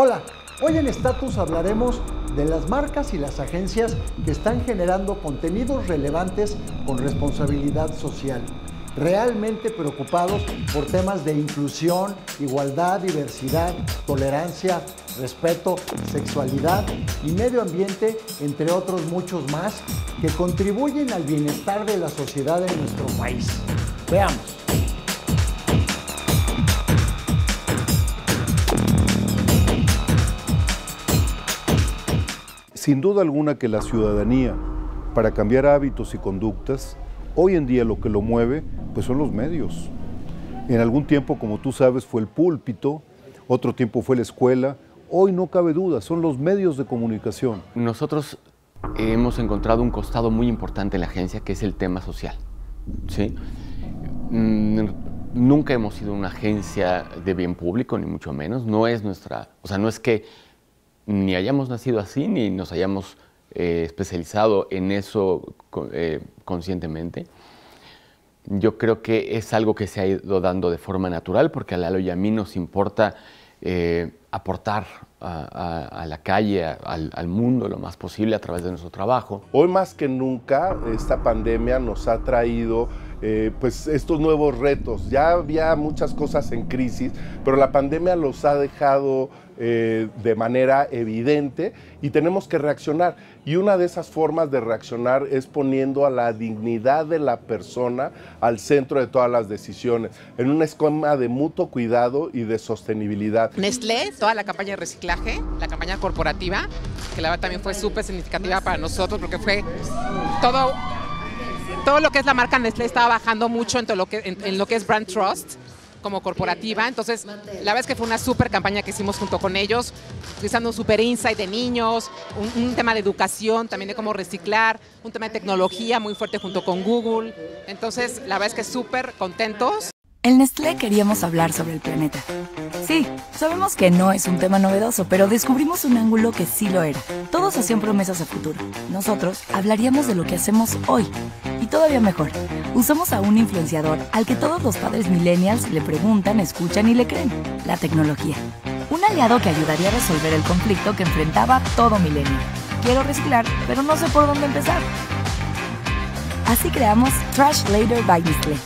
Hola, hoy en Status hablaremos de las marcas y las agencias que están generando contenidos relevantes con responsabilidad social, realmente preocupados por temas de inclusión, igualdad, diversidad, tolerancia, respeto, sexualidad y medio ambiente, entre otros muchos más, que contribuyen al bienestar de la sociedad en nuestro país. Veamos. Sin duda alguna que la ciudadanía, para cambiar hábitos y conductas, hoy en día lo que lo mueve, pues son los medios. En algún tiempo, como tú sabes, fue el púlpito, otro tiempo fue la escuela, hoy no cabe duda, son los medios de comunicación. Nosotros hemos encontrado un costado muy importante en la agencia, que es el tema social. ¿sí? Mm, nunca hemos sido una agencia de bien público, ni mucho menos. No es nuestra, o sea, no es que ni hayamos nacido así, ni nos hayamos eh, especializado en eso eh, conscientemente. Yo creo que es algo que se ha ido dando de forma natural, porque a Lalo y a mí nos importa eh, aportar a, la calle, al, al, mundo lo más posible a través de nuestro trabajo. Hoy más que nunca esta pandemia nos ha traído eh, pues estos nuevos retos. Ya había muchas cosas en crisis, pero la pandemia los ha dejado eh, de manera evidente y tenemos que reaccionar. Y una de esas formas de reaccionar es poniendo a la dignidad de la persona al centro de todas las decisiones, en un esquema de mutuo cuidado y de sostenibilidad. Nestlé, toda la campaña de reciclaje, la campaña corporativa, que la verdad también fue súper significativa para nosotros porque fue todo todo lo que es la marca Nestlé estaba bajando mucho en, lo, que, es brand trust como corporativa. Entonces, la verdad es que fue una súper campaña que hicimos junto con ellos, utilizando un super insight de niños, un, un, tema de educación, también de cómo reciclar, un tema de tecnología muy fuerte junto con Google. Entonces, la verdad es que súper contentos. En Nestlé queríamos hablar sobre el planeta. Sí, sabemos que no es un tema novedoso, pero descubrimos un ángulo que sí lo era. Todos hacían promesas a futuro. Nosotros hablaríamos de lo que hacemos hoy. Todavía mejor, usamos a un influenciador al que todos los padres millennials le preguntan, escuchan y le creen. La tecnología. Un aliado que ayudaría a resolver el conflicto que enfrentaba todo millennial. Quiero reciclar, pero no sé por dónde empezar. Así creamos Trash Later by Nestlé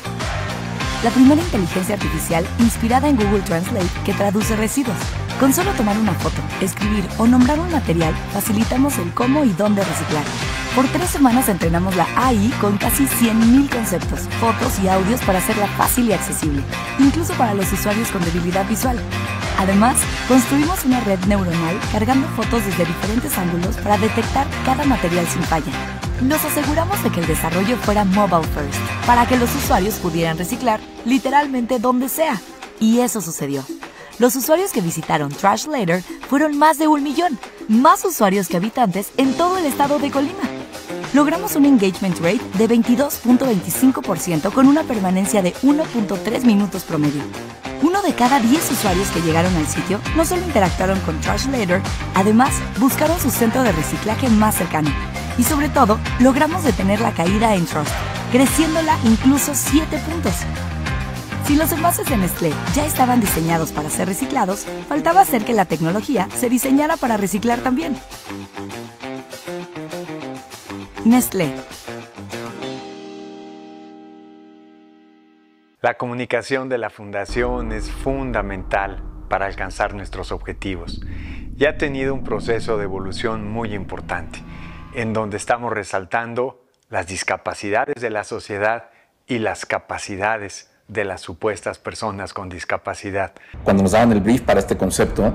la primera inteligencia artificial inspirada en Google Translate que traduce residuos. Con solo tomar una foto, escribir o nombrar un material, facilitamos el cómo y dónde reciclar. Por tres semanas entrenamos la AI con casi 100.000 conceptos, fotos y audios para hacerla fácil y accesible, incluso para los usuarios con debilidad visual. Además, construimos una red neuronal cargando fotos desde diferentes ángulos para detectar cada material sin falla nos aseguramos de que el desarrollo fuera mobile first, para que los usuarios pudieran reciclar literalmente donde sea. Y eso sucedió. Los usuarios que visitaron Trash Later fueron más de un millón, más usuarios que habitantes en todo el estado de Colima. Logramos un engagement rate de 22.25% con una permanencia de 1.3 minutos promedio. Uno de cada 10 usuarios que llegaron al sitio no solo interactuaron con Trash Later, además buscaron su centro de reciclaje más cercano y sobre todo logramos detener la caída en Trust, creciéndola incluso 7 puntos. Si los envases de Nestlé ya estaban diseñados para ser reciclados, faltaba hacer que la tecnología se diseñara para reciclar también. Nestlé. La comunicación de la Fundación es fundamental para alcanzar nuestros objetivos y ha tenido un proceso de evolución muy importante en donde estamos resaltando las discapacidades de la sociedad y las capacidades de las supuestas personas con discapacidad. Cuando nos daban el brief para este concepto,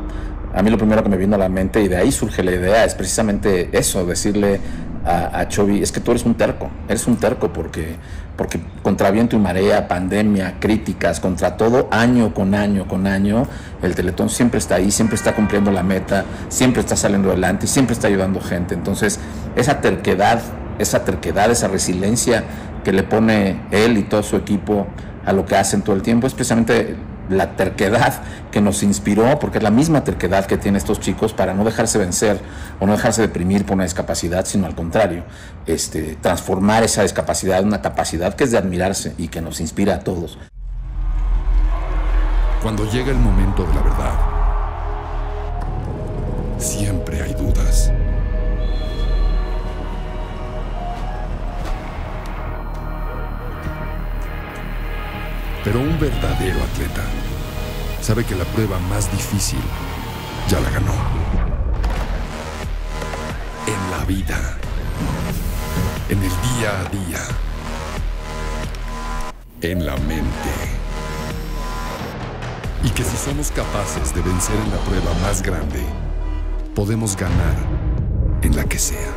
a mí lo primero que me vino a la mente y de ahí surge la idea es precisamente eso, decirle a, a es que tú eres un terco, eres un terco porque, porque contra viento y marea, pandemia, críticas, contra todo, año con año con año, el Teletón siempre está ahí, siempre está cumpliendo la meta, siempre está saliendo adelante y siempre está ayudando gente. Entonces, esa terquedad, esa terquedad, esa resiliencia que le pone él y todo su equipo a lo que hacen todo el tiempo es precisamente la terquedad que nos inspiró, porque es la misma terquedad que tienen estos chicos para no dejarse vencer o no dejarse deprimir por una discapacidad, sino al contrario, este, transformar esa discapacidad en una capacidad que es de admirarse y que nos inspira a todos. Cuando llega el momento de la verdad, siempre hay dudas. Un verdadero atleta sabe que la prueba más difícil ya la ganó. En la vida. En el día a día. En la mente. Y que si somos capaces de vencer en la prueba más grande, podemos ganar en la que sea.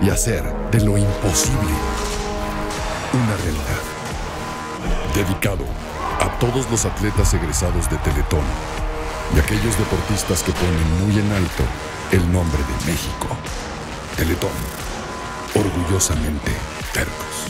Y hacer de lo imposible una realidad. Dedicado a todos los atletas egresados de Teletón y aquellos deportistas que ponen muy en alto el nombre de México. Teletón, orgullosamente tercos.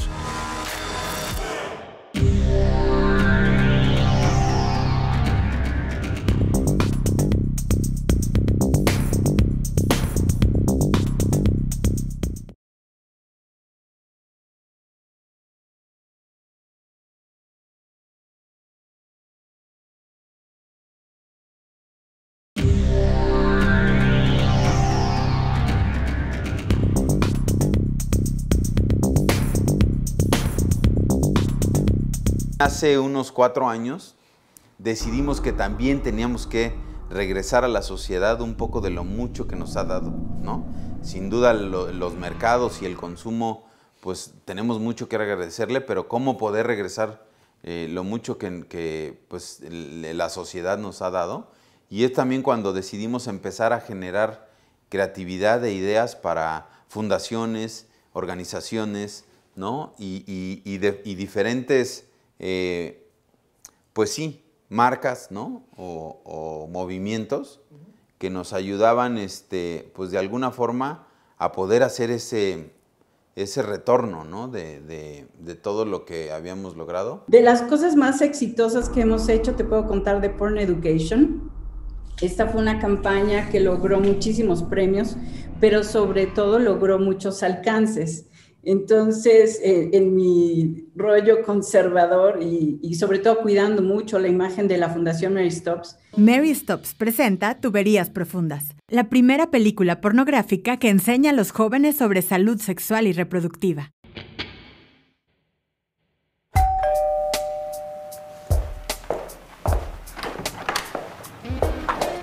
Hace unos cuatro años decidimos que también teníamos que regresar a la sociedad un poco de lo mucho que nos ha dado, ¿no? Sin duda lo- los mercados y el consumo, pues tenemos mucho que agradecerle, pero cómo poder regresar eh, lo mucho que, pues, la sociedad nos ha dado. Y es también cuando decidimos empezar a generar creatividad e ideas para fundaciones, organizaciones, ¿no? De- y diferentes, eh, pues sí, marcas, ¿no? O, movimientos que nos ayudaban, este, pues de alguna forma, a poder hacer ese, ese retorno, ¿no? De- de todo lo que habíamos logrado. De las cosas más exitosas que hemos hecho, te puedo contar de Porn Education. Esta fue una campaña que logró muchísimos premios, pero sobre todo logró muchos alcances. Entonces, eh, en mi rollo conservador y, y sobre todo cuidando mucho la imagen de la Fundación Mary Stopes, Mary Stops presenta Tuberías Profundas, la primera película pornográfica que enseña a los jóvenes sobre salud sexual y reproductiva.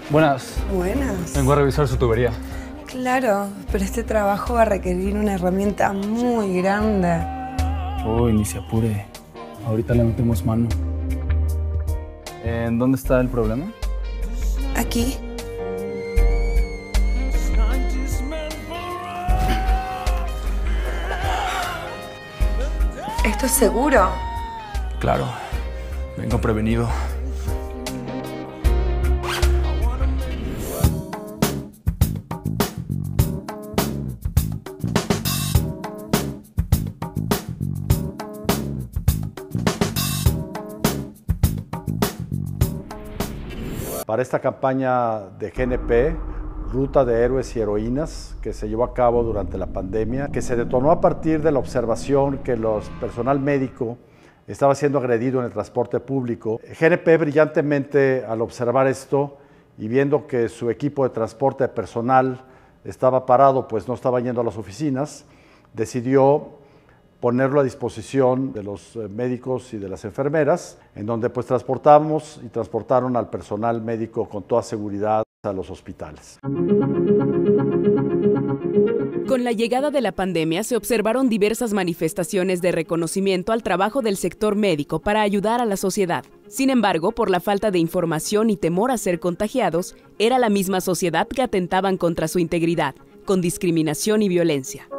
Buenas. Buenas. Vengo a revisar su tubería. Claro, pero este trabajo va a requerir una herramienta muy grande. Uy, ni se apure. Ahorita le metemos mano. ¿En dónde está el problema? Aquí. ¿Esto es seguro? Claro. Vengo prevenido. Para esta campaña de GNP, Ruta de Héroes y Heroínas, que se llevó a cabo durante la pandemia, que se detonó a partir de la observación que el personal médico estaba siendo agredido en el transporte público. GNP brillantemente al observar esto y viendo que su equipo de transporte personal estaba parado, pues no estaba yendo a las oficinas, decidió ponerlo a disposición de los eh, médicos y de las enfermeras, en donde pues transportamos y transportaron al personal médico con toda seguridad a los hospitales. Con la llegada de la pandemia se observaron diversas manifestaciones de reconocimiento al trabajo del sector médico para ayudar a la sociedad. Sin embargo, por la falta de información y temor a ser contagiados, era la misma sociedad que atentaban contra su integridad, con discriminación y violencia.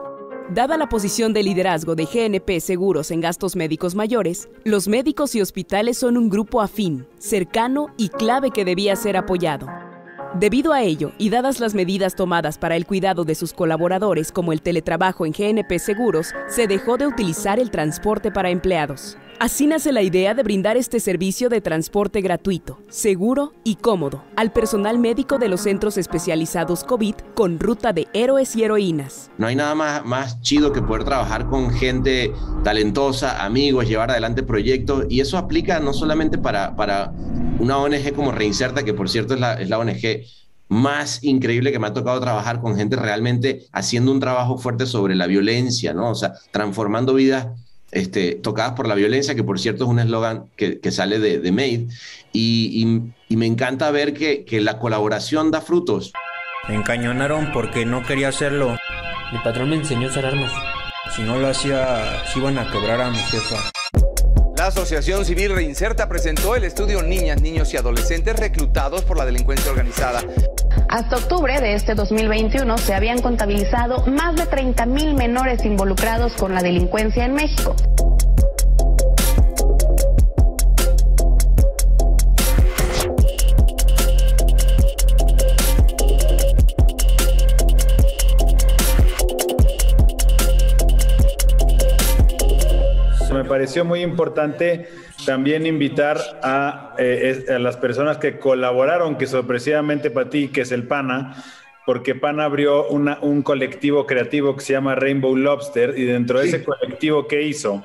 Dada la posición de liderazgo de GNP Seguros en gastos médicos mayores, los médicos y hospitales son un grupo afín, cercano y clave que debía ser apoyado. Debido a ello, y dadas las medidas tomadas para el cuidado de sus colaboradores como el teletrabajo en GNP Seguros, se dejó de utilizar el transporte para empleados. Así nace la idea de brindar este servicio de transporte gratuito, seguro y cómodo al personal médico de los centros especializados COVID con ruta de héroes y heroínas. No hay nada más, más chido que poder trabajar con gente talentosa, amigos, llevar adelante proyectos. Y eso aplica no solamente para, para una ONG como Reinserta, que por cierto es la, es la ONG más increíble que me ha tocado trabajar con gente realmente haciendo un trabajo fuerte sobre la violencia, ¿no? O sea, transformando vidas este, tocadas por la violencia, que por cierto es un eslogan que, sale de, de Made, y, me encanta ver que, que la colaboración da frutos. Me encañonaron porque no quería hacerlo. Mi patrón me enseñó a usar armas. Si no lo hacía, se iban a quebrar a mi jefa. La Asociación Civil Reinserta presentó el estudio Niñas, Niños y Adolescentes reclutados por la delincuencia organizada. Hasta octubre de este 2021 se habían contabilizado más de 30 mil menores involucrados con la delincuencia en México. Pareció muy importante también invitar a, eh, a, las personas que colaboraron, que sorpresivamente para ti, que es el PANA, porque PANA abrió una, un colectivo creativo que se llama Rainbow Lobster y dentro de ese colectivo, ¿qué hizo?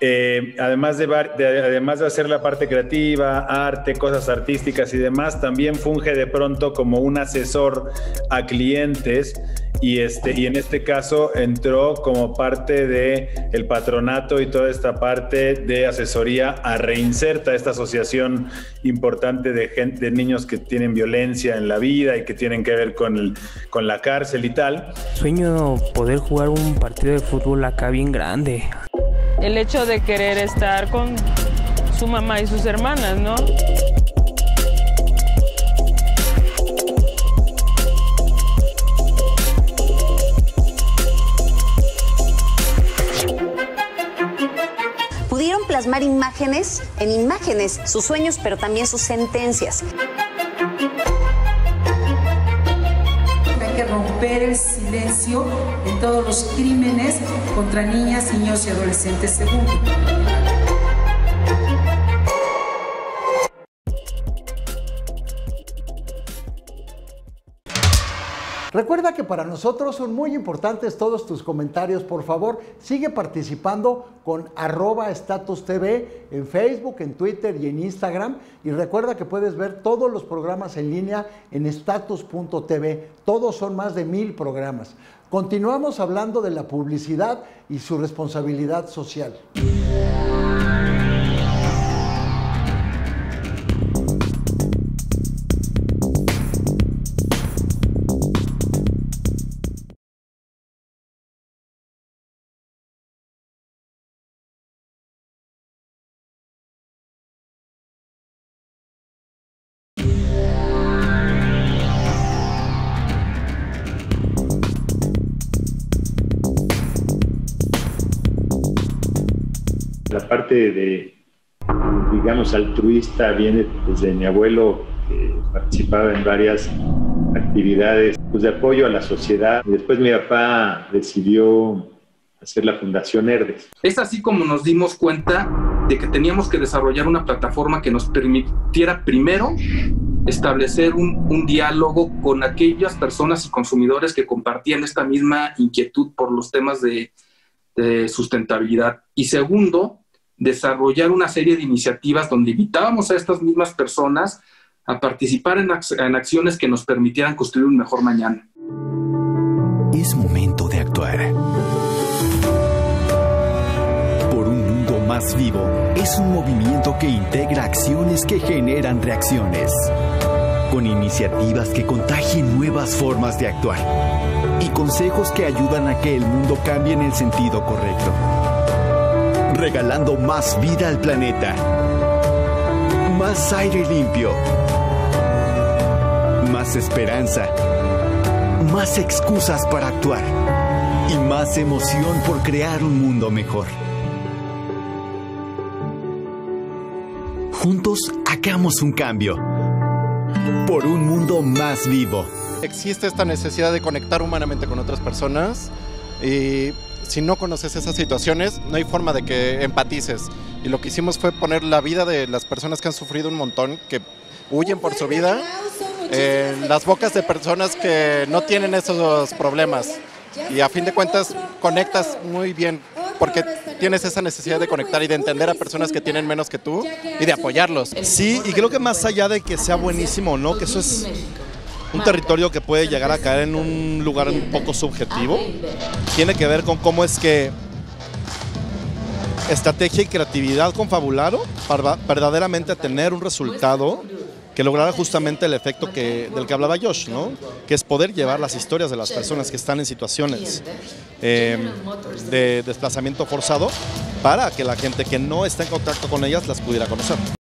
Eh, además, de, además de hacer la parte creativa, arte, cosas artísticas y demás, también funge de pronto como un asesor a clientes y, este, y en este caso entró como parte de el patronato y toda esta parte de asesoría a Reinserta, esta asociación importante de, gente, de niños que tienen violencia en la vida y que tienen que ver con, con la cárcel y tal. Sueño poder jugar un partido de fútbol acá bien grande el hecho de querer estar con su mamá y sus hermanas, ¿no? Pudieron plasmar imágenes en imágenes, sus sueños, pero también sus sentencias. En todos los crímenes contra niñas, niños y adolescentes. Segundo, Recuerda que para nosotros son muy importantes todos tus comentarios. Por favor, sigue participando con arroba status TV en Facebook, en Twitter y en Instagram. Y recuerda que puedes ver todos los programas en línea en status.tv. Todos son más de mil programas. Continuamos hablando de la publicidad y su responsabilidad social. Parte de, digamos, altruista viene desde mi abuelo, que participaba en varias actividades pues, de apoyo a la sociedad. Después mi papá decidió hacer la Fundación Herdes. Es así como nos dimos cuenta de que teníamos que desarrollar una plataforma que nos permitiera primero establecer un, un, diálogo con aquellas personas y consumidores que compartían esta misma inquietud por los temas de, de sustentabilidad. Y segundo, desarrollar una serie de iniciativas donde invitábamos a estas mismas personas a participar en, acciones que nos permitieran construir un mejor mañana. Es momento de actuar. Por un mundo más vivo es un movimiento que integra acciones que generan reacciones, con iniciativas que contagien nuevas formas de actuar y consejos que ayudan a que el mundo cambie en el sentido correcto regalando más vida al planeta, más aire limpio, más esperanza, más excusas para actuar. Y más emoción por crear un mundo mejor. Juntos hagamos un cambio. Por un mundo más vivo. Existe esta necesidad de conectar humanamente con otras personas y si no conoces esas situaciones, no hay forma de que empatices. Y lo que hicimos fue poner la vida de las personas que han sufrido un montón, que huyen por su vida, en las bocas de personas que no tienen esos problemas. Y a fin de cuentas conectas muy bien porque tienes esa necesidad de conectar y de entender a personas que tienen menos que tú y de apoyarlos. Sí, y creo que más allá de que sea buenísimo o no, que eso es un territorio que puede llegar a caer en un lugar un poco subjetivo. Tiene que ver con cómo es que estrategia y creatividad confabularon para verdaderamente tener un resultado que lograra justamente el efecto que, del que hablaba Josh, ¿no? que es poder llevar las historias de las personas que están en situaciones eh, de desplazamiento forzado para que la gente que no está en contacto con ellas las pudiera conocer.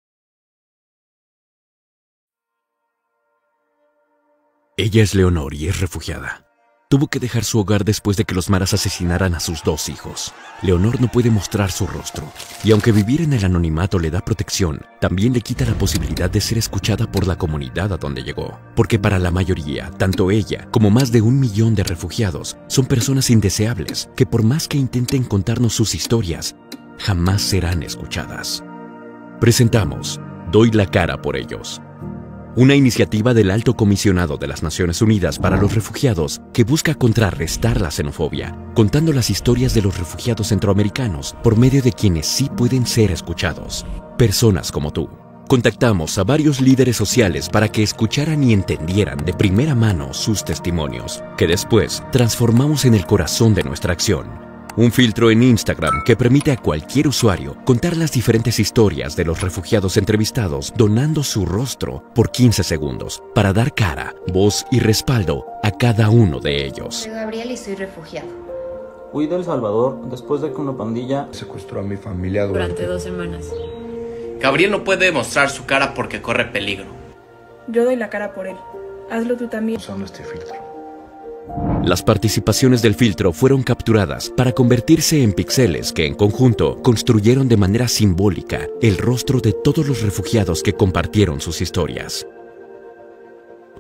Ella es Leonor y es refugiada. Tuvo que dejar su hogar después de que los maras asesinaran a sus dos hijos. Leonor no puede mostrar su rostro, y aunque vivir en el anonimato le da protección, también le quita la posibilidad de ser escuchada por la comunidad a donde llegó. Porque para la mayoría, tanto ella como más de un millón de refugiados son personas indeseables que por más que intenten contarnos sus historias, jamás serán escuchadas. Presentamos Doy la cara por ellos una iniciativa del Alto Comisionado de las Naciones Unidas para los Refugiados que busca contrarrestar la xenofobia, contando las historias de los refugiados centroamericanos por medio de quienes sí pueden ser escuchados, personas como tú. Contactamos a varios líderes sociales para que escucharan y entendieran de primera mano sus testimonios, que después transformamos en el corazón de nuestra acción un filtro en Instagram que permite a cualquier usuario contar las diferentes historias de los refugiados entrevistados donando su rostro por 15 segundos para dar cara, voz y respaldo a cada uno de ellos. Soy Gabriel y soy refugiado. Huí del Salvador después de que una pandilla secuestró a mi familia durante, durante dos semanas. Gabriel no puede mostrar su cara porque corre peligro. Yo doy la cara por él. Hazlo tú también. Usando este filtro. Las participaciones del filtro fueron capturadas para convertirse en píxeles que en conjunto construyeron de manera simbólica el rostro de todos los refugiados que compartieron sus historias.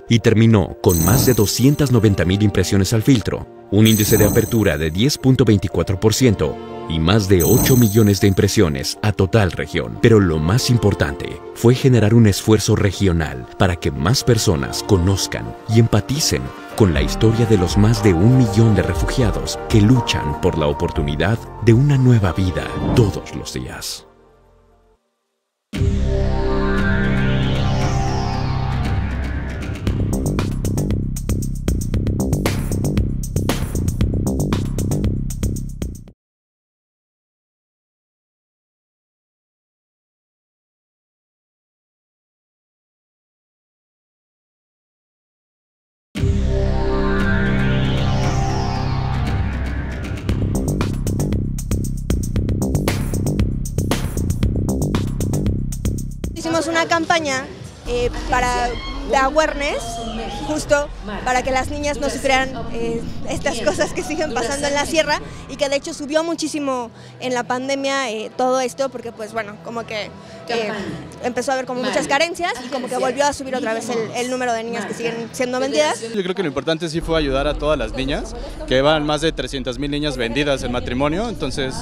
Y terminó con más de 290.000 impresiones al filtro, un índice de apertura de 10.24% y más de 8 millones de impresiones a total región. Pero lo más importante fue generar un esfuerzo regional para que más personas conozcan y empaticen con la historia de los más de un millón de refugiados que luchan por la oportunidad de una nueva vida todos los días. Una campaña eh, para de awareness, justo para que las niñas no sufrieran eh, estas cosas que siguen pasando en la sierra y que de hecho subió muchísimo en la pandemia eh, todo esto porque pues bueno, como que empezó a haber como muchas carencias y como que volvió a subir otra vez el, el, número de niñas que siguen siendo vendidas. Yo creo que lo importante sí fue ayudar a todas las niñas, que van más de 300 mil niñas vendidas en matrimonio, entonces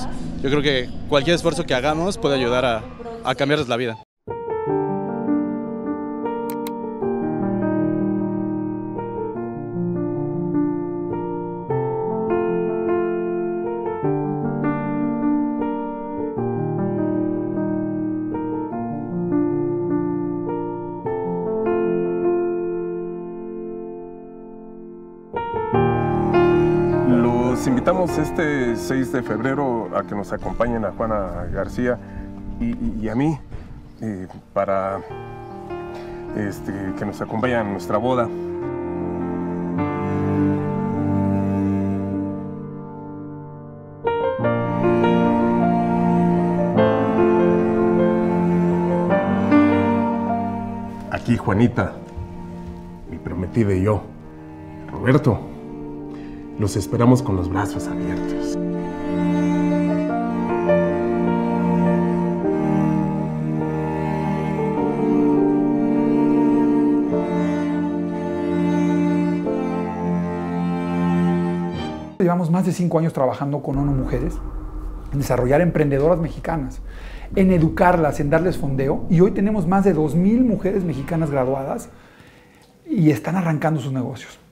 yo creo que cualquier esfuerzo que hagamos puede ayudar a, a cambiarles la vida. Invitamos este 6 de febrero a que nos acompañen a Juana García y, a mí eh, para este, que nos acompañen a nuestra boda. Aquí Juanita, mi prometida y yo, Roberto. Los esperamos con los brazos abiertos. Llevamos más de cinco años trabajando con ONU Mujeres en desarrollar emprendedoras mexicanas, en educarlas, en darles fondeo. Y hoy tenemos más de 2.000 mujeres mexicanas graduadas y están arrancando sus negocios.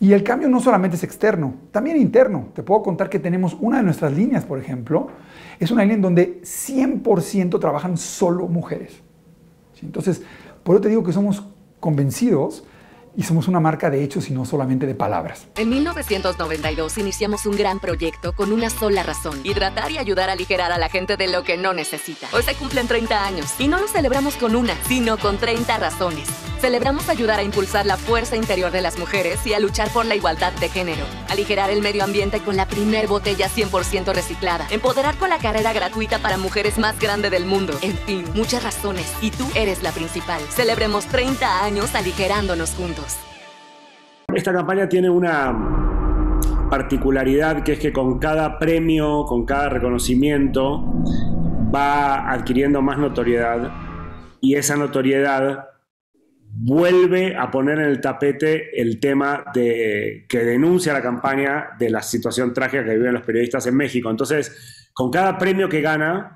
Y el cambio no solamente es externo, también interno. Te puedo contar que tenemos una de nuestras líneas, por ejemplo, es una línea en donde 100% trabajan solo mujeres. Entonces, por eso te digo que somos convencidos y somos una marca de hechos y no solamente de palabras. En 1992 iniciamos un gran proyecto con una sola razón, hidratar y ayudar a aligerar a la gente de lo que no necesita. Hoy se cumplen 30 años y no lo celebramos con una, sino con 30 razones. Celebramos ayudar a impulsar la fuerza interior de las mujeres y a luchar por la igualdad de género, aligerar el medio ambiente con la primer botella 100% reciclada, empoderar con la carrera gratuita para mujeres más grande del mundo. En fin, muchas razones y tú eres la principal. Celebremos 30 años aligerándonos juntos. Esta campaña tiene una particularidad que es que con cada premio, con cada reconocimiento, va adquiriendo más notoriedad y esa notoriedad vuelve a poner en el tapete el tema de, que denuncia la campaña de la situación trágica que viven los periodistas en México. Entonces, con cada premio que gana,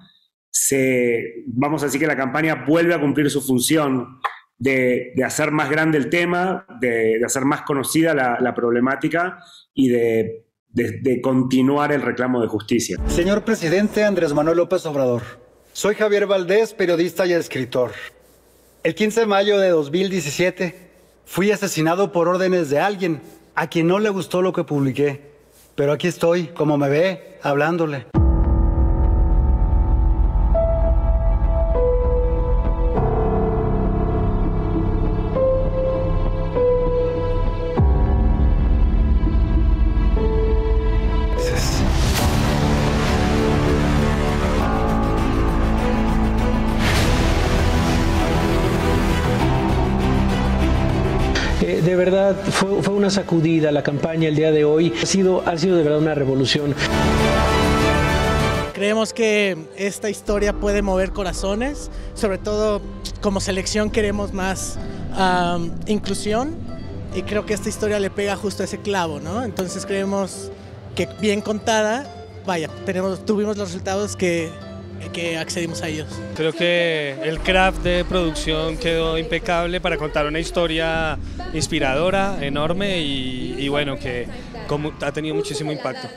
se, vamos a decir que la campaña vuelve a cumplir su función de, hacer más grande el tema, de, hacer más conocida la, problemática y de, de continuar el reclamo de justicia. Señor presidente Andrés Manuel López Obrador, soy Javier Valdés, periodista y escritor. El 15 de mayo de 2017 fui asesinado por órdenes de alguien a quien no le gustó lo que publiqué. Pero aquí estoy, como me ve, hablándole. Fue, una sacudida la campaña el día de hoy. Ha sido, ha sido de verdad una revolución. Creemos que esta historia puede mover corazones, sobre todo como selección queremos más inclusión y creo que esta historia le pega justo a ese clavo, ¿no? Entonces creemos que bien contada, vaya, tenemos, tuvimos los resultados que que accedimos a ellos. Creo que el craft de producción quedó impecable para contar una historia inspiradora, enorme y, bueno, que ha tenido muchísimo impacto.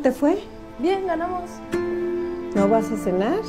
Te fue? Bien, ganamos. ¿No vas a cenar?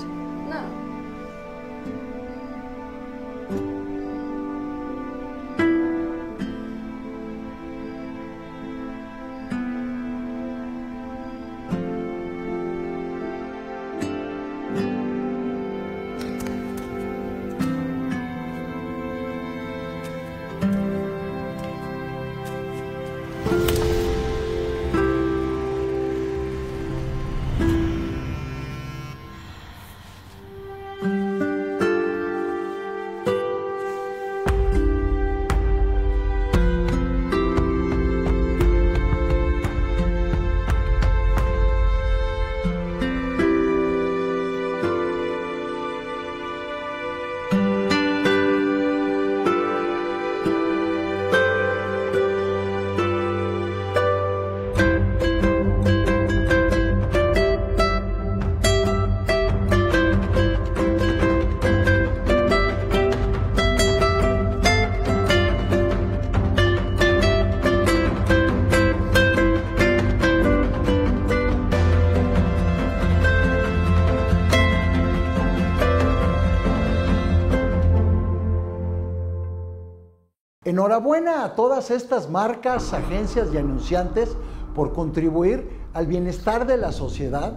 Todas estas marcas, agencias y anunciantes por contribuir al bienestar de la sociedad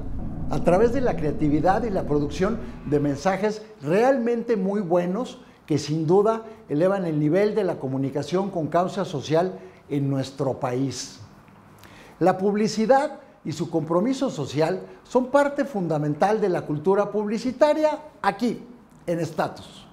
a través de la creatividad y la producción de mensajes realmente muy buenos que sin duda elevan el nivel de la comunicación con causa social en nuestro país. La publicidad y su compromiso social son parte fundamental de la cultura publicitaria aquí, en Status.